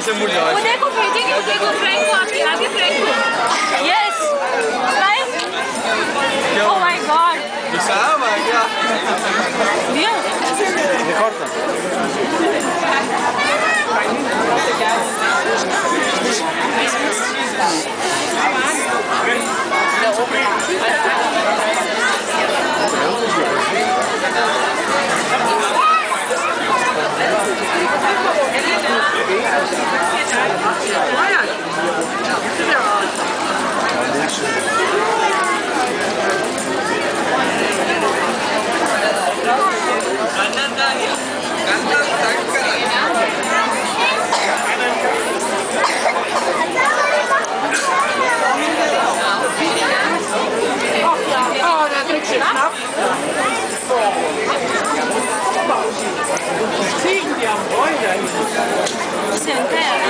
se mulher. वो देखो भेजेंगे वो देखो फ्रैंक को आपके आगे फ्रैंक को yes Oh my god. Ah, Mas aqui, ó. Viu? Recorta. Senta